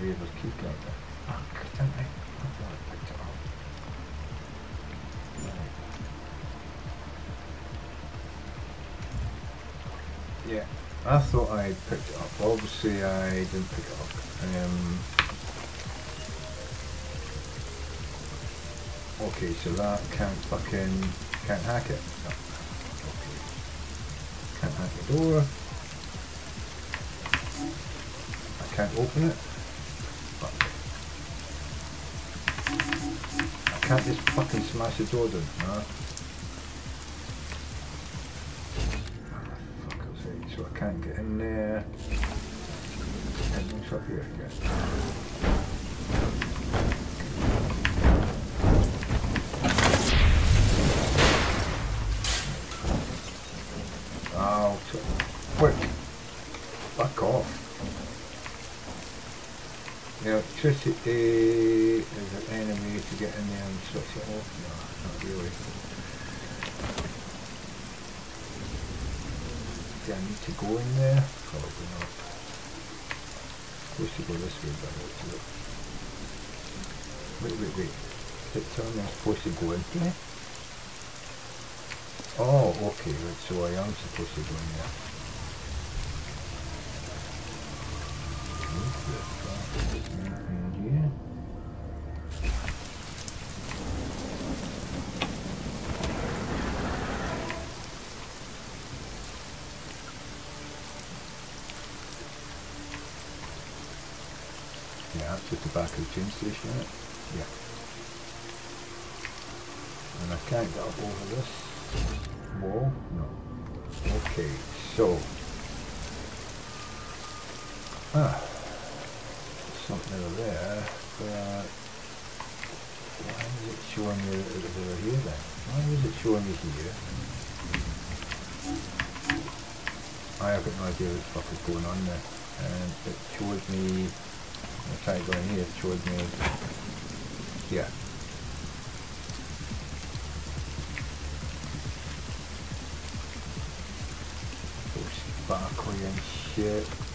Raver's key card. Fuck, didn't I? I thought I picked it up. Yeah, I thought I picked it up. Obviously I didn't pick it up. Um, okay, so that can't fucking, can't hack it. No. Okay. Can't hack the door. I can't open it. Can't just fucking smash the door down? Ah, Fuck's sake, so I can't get in there. Anything's up here again. Oh, quick. Fuck off. The electricity is uh, an enemy to get in there and switch it off. No, not really. Do I need to go in there? Probably not. Supposed to go this way, but I don't do it. Wait, wait, wait. Did it tell me I'm supposed to go in there? Oh, okay, so I am supposed to go in there. What the fuck is in here? Yeah, just the back of the train station, isn't it? Yeah. And I can't get up over this wall? No. Okay, so. Ah. Something over there, but uh, why is it showing you that it's over here then? Why is it showing you here? I have no idea what the fuck is going on there. And it showed me, I tried going here, it me, yeah, sparkly and shit.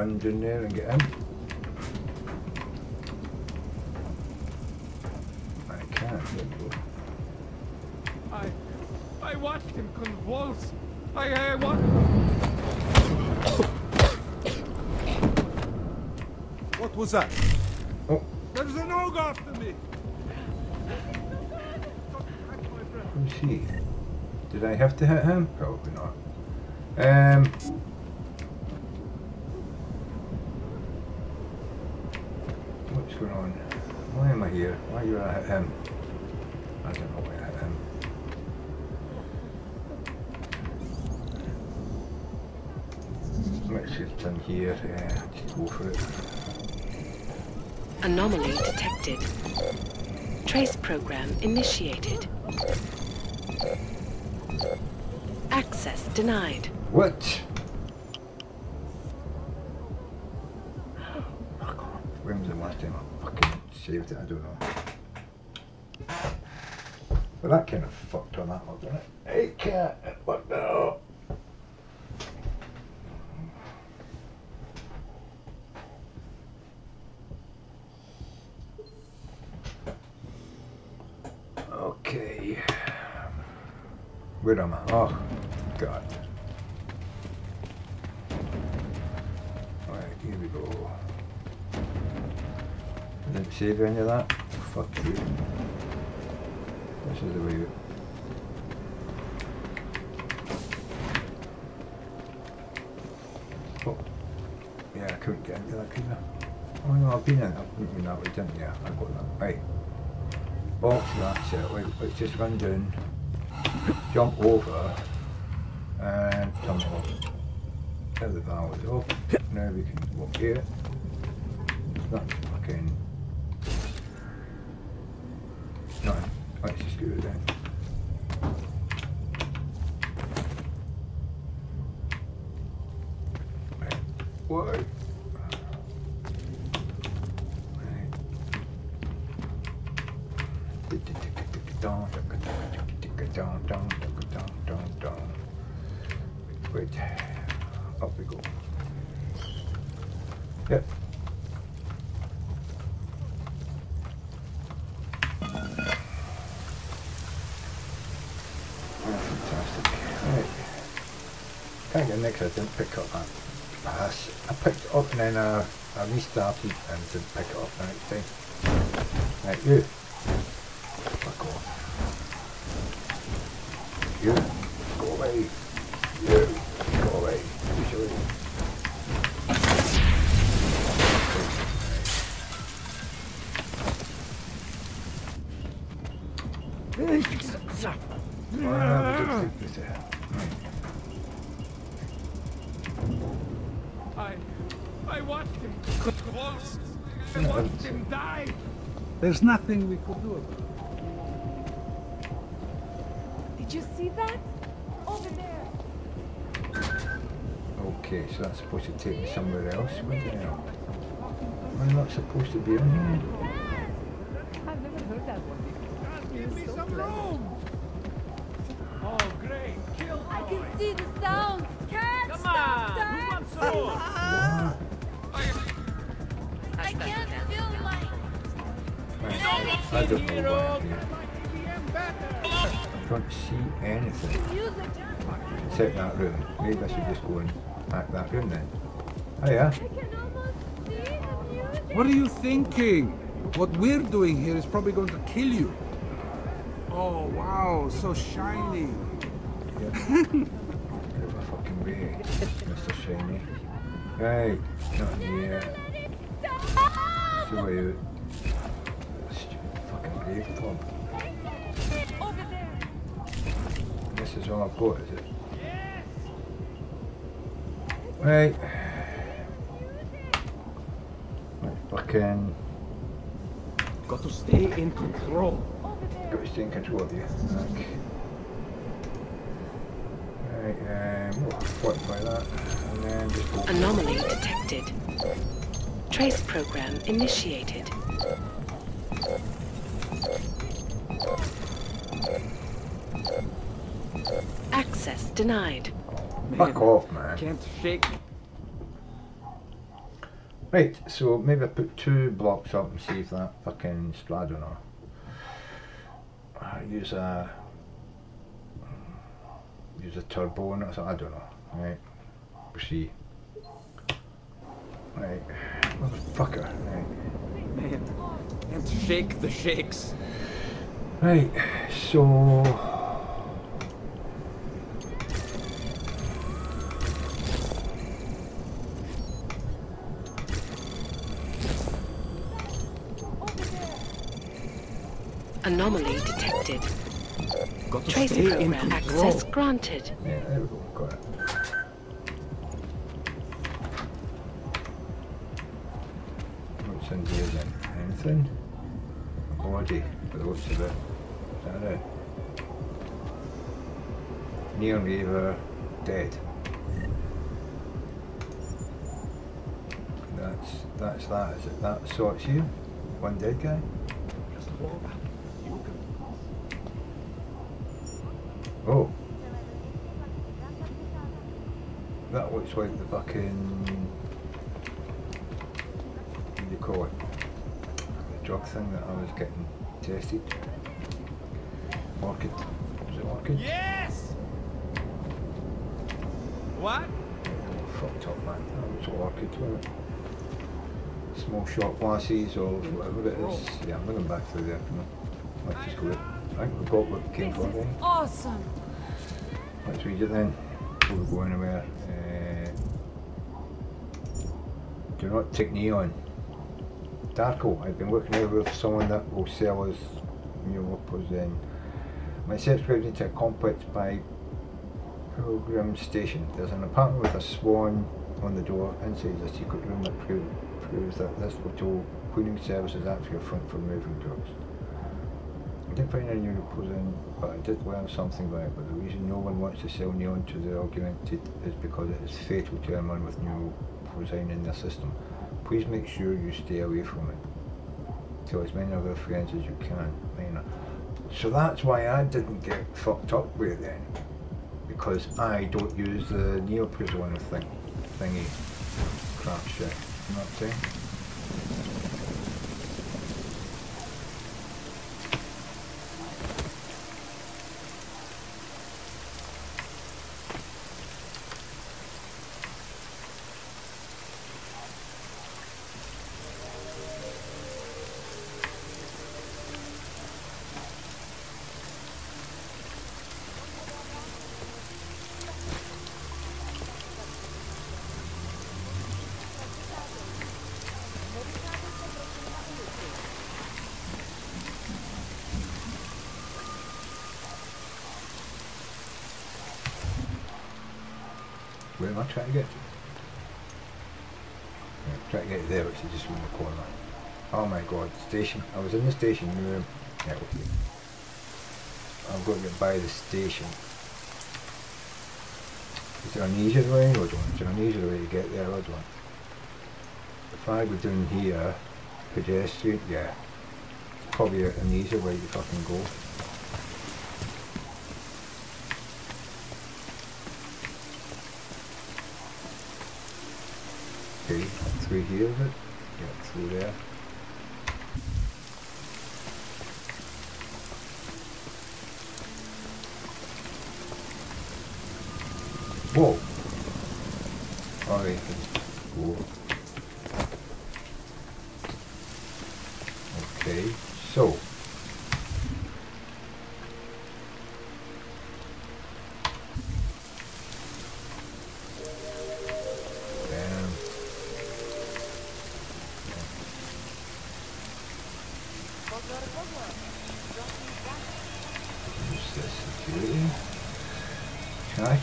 I run down there and get in? I can't. but- I, I watched him convulse. I, I wa- What was that? Oh, There's an ogre after me. who's he? Did I have to hit him? Probably not. Um. What's going on? Why am I here? Why you hit him? I don't know why I hit him. Let's just in here. Yeah, just go for it. Anomaly detected. Trace program initiated. Access denied. What? It? I don't know. Well, that kind of fucked on that one, didn't it? Cat, it fucked it up. Okay. Where am I? Oh, save any of that. Fuck you. This is the way. Oh, yeah, I couldn't get into that, could I? Oh no, I've been in. I've been in that way, didn't I? I got that. Right. Box, that's it. Wait, let's just run down, jump over, and come off. There the valve is off. Now we can walk here. It's not fucking. Can't get next, I didn't pick up that pass. I picked it up and then uh, I restarted and didn't pick it up the next time. Right, you. Fuck off. You. Go away. You. Go away. Usually. I, I watched him convulse. I No, watched him die. There's nothing we could do about it. Did you see that? Over there. Okay, so that's supposed to take me somewhere else. Where the hell? Am I not supposed to be on here? I've never heard that one before. Give me some room. Oh, great. Kill I can see the sounds. Can't Come stop on. that. Who I don't know why I'm here. Be better. I don't see anything. Music. Except that room. Maybe I should just go and hack that room then. Oh yeah. I can almost see the music. What are you thinking? What we're doing here is probably going to kill you. Oh, wow, so shiny. Yeah. Get my fucking way, Mr. Shiny. Right, not here. Stop! So are you? Stupid fucking grave club. Over there. This is all I've got, is it? Right. Right, fucking. Got to stay in control. Got to stay in control of you. Like. Right, um, oh, what by that? And then just. Anomaly detected. Trace program initiated. Access denied. Fuck off, man. Can't shake. Right, so maybe I put two blocks up and see if that fucking I don't. I use a use a turbo on it, so I don't know. Right. We'll see. Right. Motherfucker. Right. Man, can't shake the shakes. Right, so Anomaly detected. Got to Trace stay in program control. access granted. yeah, there we go, got it. What's in here then? Anything? A body, by the looks of it. Is that it? Neon Reaver dead. That's that's that, is it? That sorts you? One dead guy? Oh. That looks like the fucking what do you call it? The drug thing that I was getting tested. Orchid. Is it orchid? Yes! What? Fucked up man. That was orchid, wasn't it? Small shot glasses or whatever it is. Oh. Yeah, I'm looking back through there. Let's just go there. I think we've got what we came for then. awesome. Let's read it then. Before we go anywhere. Uh, do not take neon. Darko, I've been working out with someone that will sell us new then. My subscribed into a complex by Pilgrim Station. There's an apartment with a swan on the door. Inside is a secret room that proves that this hotel cleaning service is actually a front for moving drugs. I didn't find any unicorns in, but I did learn something by it. But the reason no one wants to sell neon to the augmented is because it is fatal to anyone with new design in their system. Please make sure you stay away from it. Tell as many of your friends as you can. Minor. So that's why I didn't get fucked up with it then. Because I don't use the neoprosona thing, thingy, crap shit. You know what I'm saying? Where am I trying to get to? Yeah, trying to get there, which is just around the corner. Oh my god, station. I was in the station room. Yeah, okay. I've got to get by the station. Is there an easier way? Hold on. Is there an easier way to get there? Hold on. If I go down here, pedestrian, yeah. Probably an easier way to fucking go. Okay, through here it? Yeah, through there.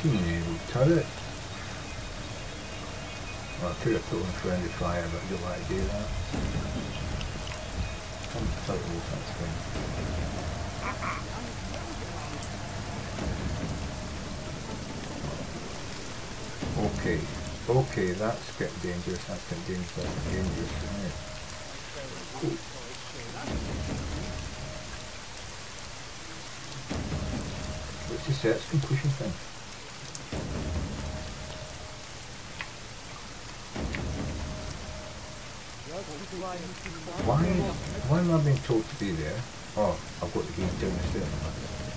Enabled turret. Well, I could have put on friendly fire, but I don't to do that. Fine. Okay, okay, that's getting dangerous, that's getting dangerous, that's getting dangerous. The search completion thing? Why, why am I being told to be there? Oh, I've got the game down the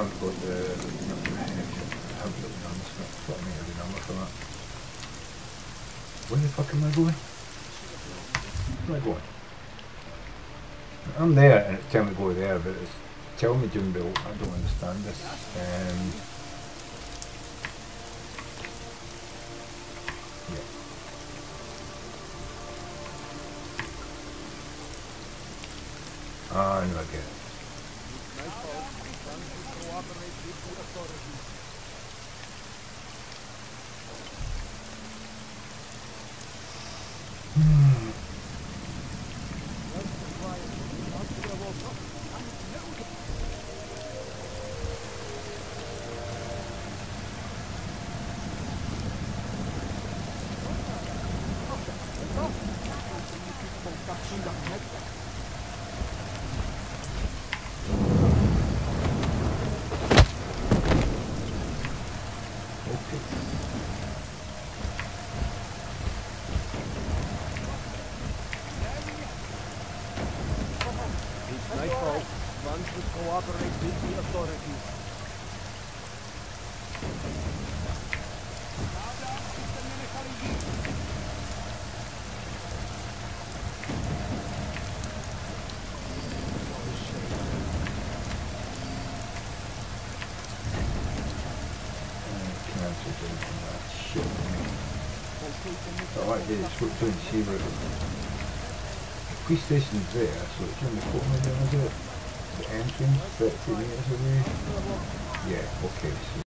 I haven't got the number. I haven't got the number. Fuck me, the number for that. Where the fuck am I going? Where am I going? I'm there and it's telling me to go there, but it's telling me below. I don't understand this. Um, yeah. Ah, no, I get it. Cooperate with the authorities. Thank you. Would cooperate with the authorities. Cancel from that shit. So what I did is switch to and see where police station's there, so it's in the corner there, is it? Entrance, 30 metres away. Yeah, okay. So